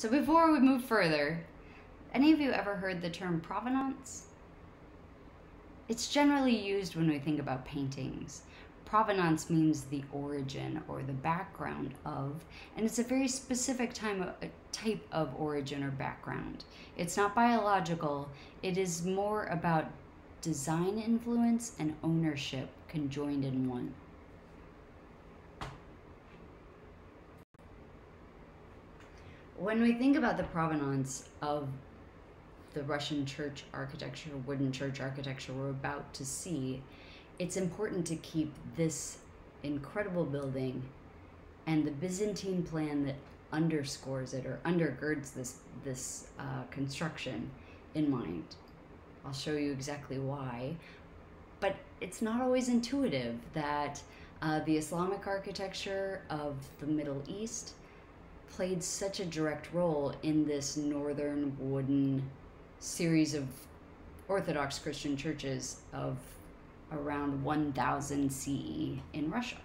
So before we move further, any of you ever heard the term provenance? It's generally used when we think about paintings. Provenance means the origin or the background of, and it's a very specific time of, type of origin or background. It's not biological, it is more about design influence and ownership conjoined in one. When we think about the provenance of the Russian church architecture, wooden church architecture we're about to see, it's important to keep this incredible building and the Byzantine plan that underscores it or undergirds this this uh, construction in mind. I'll show you exactly why, but it's not always intuitive that uh, the Islamic architecture of the Middle East played such a direct role in this northern wooden series of Orthodox Christian churches of around 1000 CE in Russia.